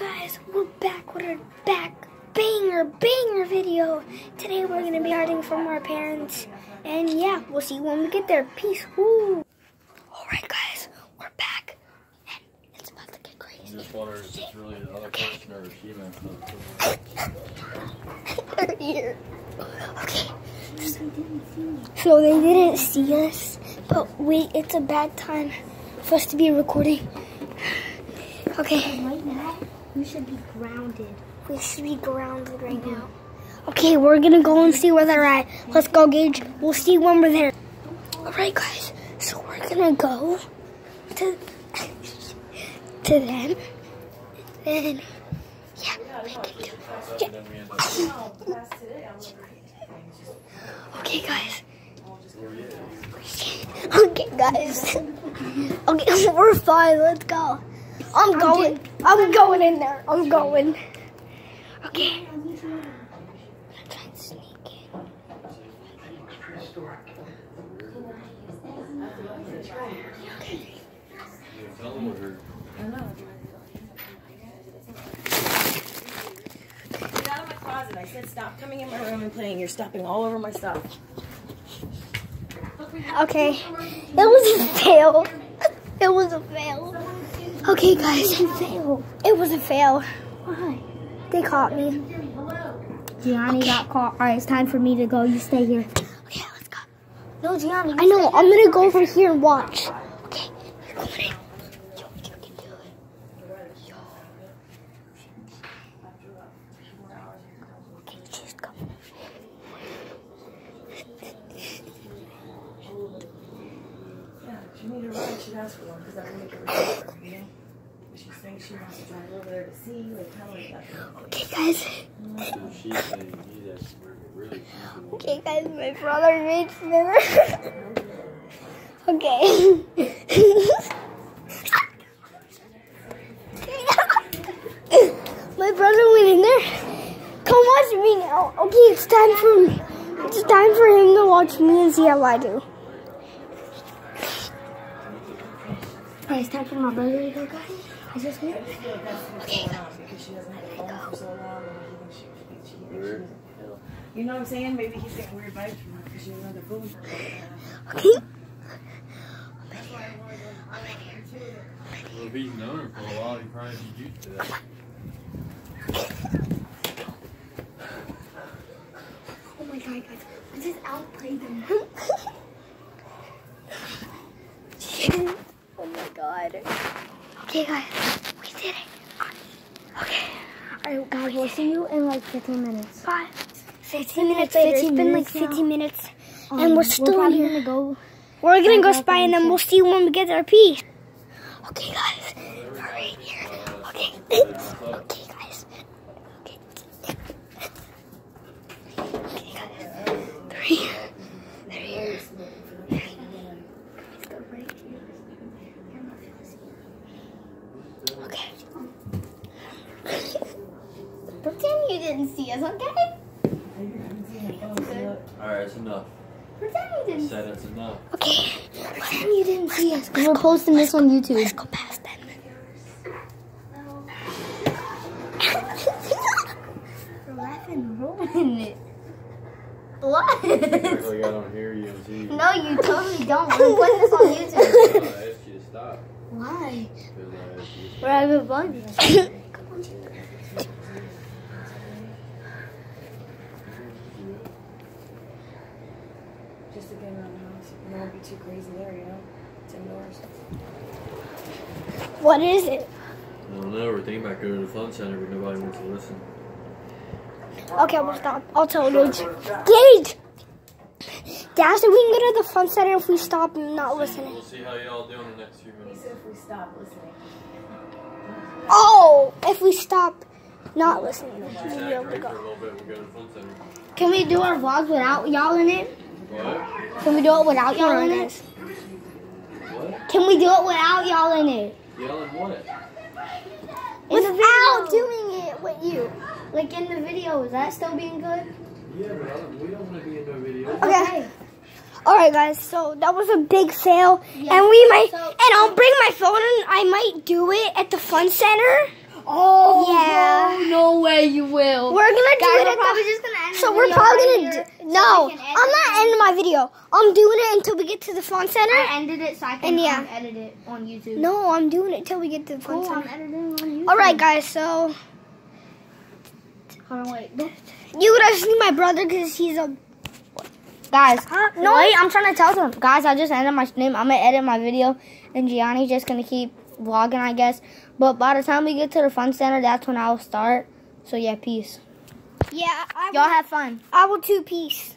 guys, we're back with our back banger banger video. Today we're gonna be hiding from our parents, and yeah, we'll see when we get there. Peace. Woo. All right, guys, we're back, and it's about to get I'm crazy. just wondering if it's really the other person or if she meant They're here. Okay. So they didn't see us, but wait, it's a bad time for us to be recording. Okay. Right we should be grounded. We should be grounded right mm-hmm. now. Okay, we're gonna go and see where they're at. Let's go, Gage. We'll see when we're there. Alright, guys. So we're gonna go to to them. Then, yeah, we can do that, and then we end up Okay, guys. where we at. Okay, guys. Okay, we're fine. Let's go. I'm going. I'm going in there. I'm going. Okay. I'm trying to sneak in. You tell them what her Get out of my closet. I said stop coming in my room and playing. You're stepping all over my stuff. Okay. It was a fail. It was a fail. Okay, guys. Fail. It was a fail. Why? They caught me. Gianni got caught. All right, it's time for me to go. You stay here. Okay, let's go. No, Gianni. I know. I'm gonna go over here and watch. Okay, you're going in. Yo, you can do it. Yo. Okay, she's coming. Yeah, she need a ride. She'd ask for one because I would make her ride for her, you know? But she's saying she wants to drive over there to see, like, kind of that. Okay, guys. so she's saying he's actually really Okay, guys, my brother needs dinner. okay. my brother went in there. Come watch me now. Okay, it's time for it's time for him to watch me and see how I do. Doesn't have a phone for so long. And he thinks she, she, she, weird. you know what I'm saying? Maybe he's getting weird vibes from her because she doesn't have the phone. Okay. Well, if he's known her for a while, he probably be used to that. Oh my god, guys. I just outplayed them. oh my god. Okay, guys. We did it. Okay. Alright, guys. We'll see you in like 15 minutes. Five. 15 minutes later. It's 15 been like minutes now. 15 minutes. Um, and we're still probably here. gonna go. We're gonna go spy and then we'll see when we get our pee. Okay, guys. We're right here. Okay. okay, guys. Okay. Okay, guys. They're here. They're here. Let's go right here. Okay. Pretend you didn't see us, okay? Alright, it's enough. Pretend you didn't Said it's enough. Okay. Pretend you didn't see us. We're posting this on YouTube. Let's go past them. We're laughing, rolling it. What? I don't hear you you. no, you totally don't. We're putting this on YouTube. I asked you to stop. Why? Because I asked you to We're having fun. Just to get around the house. It won't be too crazy there, you know? It's indoors. What is it? I don't know. We're thinking about going to the fun center, but nobody wants to listen. Okay, we'll stop. I'll tell Gage. Gage! Dad said we can go to the fun center if we stop not listening. We'll see how y'all do in the next few He minutes. said if we stop listening. Oh! If we stop not listening, we'll be able to right for go. We'll go to the fun center. Can we do our vlogs without y'all in it? What? Can we do it without y'all in it? What? Can we do it without y'all in it? Yelling what? Without doing it with you. Like in the video, is that still being good? Yeah, but we don't want to be in no video. Okay. All Alright guys, so that was a big sale. Yeah. And we might, so, and I'll bring my phone and I might do it at the fun center. Oh, yeah. No, no way you will. We're going to do it at the, just gonna end So we're probably going to, no, so I'm not ending my video. I'm doing it until we get to the fun center. I ended it so I can and, yeah. edit it on YouTube. No, I'm doing it till we get to the fun oh, center. I'm editing on YouTube. Alright guys, so. Hold on, wait. You would have seen my brother because he's a Guys, no. wait, I'm trying to tell them. Guys, I just ended my stream. I'm gonna edit my video, and Gianni's just gonna keep vlogging, I guess. But by the time we get to the fun center, that's when I'll start. So yeah, peace. Yeah, Y'all have fun. I will too. Peace.